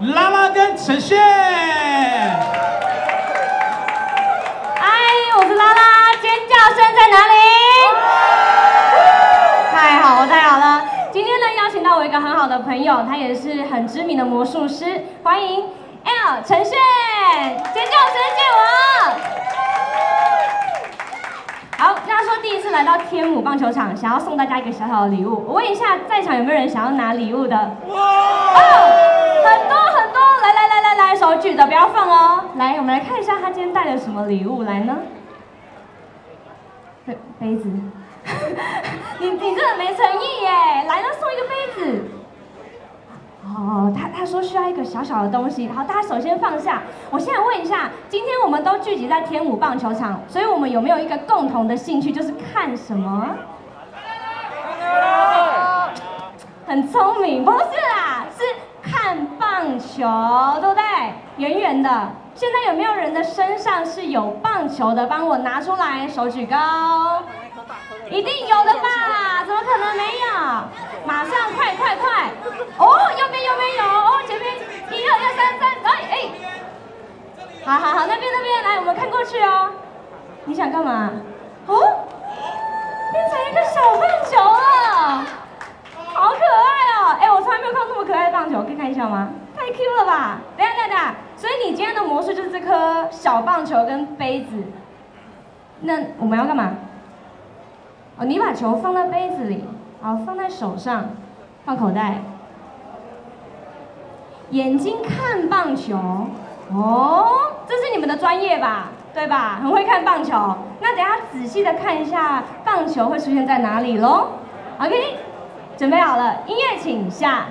拉拉跟陈炫。嗨，我是拉拉，尖叫声在哪里？太好了，太好了！今天呢，邀请到我一个很好的朋友，他也是很知名的魔术师，欢迎 L 陈炫，尖叫声见我。好，他说第一次来到天母棒球场，想要送大家一个小小的礼物。我问一下，在场有没有人想要拿礼物的？哇哦，很多，手举的不要放哦。来，我们来看一下他今天带了什么礼物来呢？杯杯子，你你这个没诚意耶！来了送一个杯子。哦，他他说需要一个小小的东西，好，大家首先放下。我现在问一下，今天我们都聚集在天舞棒球场，所以我们有没有一个共同的兴趣，就是看什么？很聪明，不是，球，对不对？圆圆的。现在有没有人的身上是有棒球的？帮我拿出来，手举高。一定有的吧？怎么可能没有？马上，快快快！哦，右边右边有哦，前面一二二三三，哎哎，好好好，那边那边来，我们看过去哦。你想干嘛？哦，变成一个小棒球了，好可爱哦！哎，我从来没有看过那么可爱的棒球，可以看一下吗？太 Q 了吧！等下等下，所以你今天的魔术就是这颗小棒球跟杯子。那我们要干嘛？哦，你把球放在杯子里，好，放在手上，放口袋。眼睛看棒球，哦，这是你们的专业吧？对吧？很会看棒球。那等下仔细的看一下棒球会出现在哪里喽。OK，准备好了，音乐请下。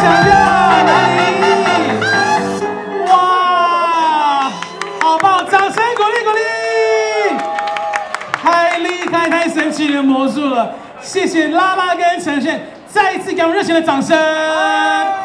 想要哪里哇好棒掌声鼓励鼓励。太厉害太神奇的魔术了。谢谢拉拉跟呈现再一次给我们热情的掌声。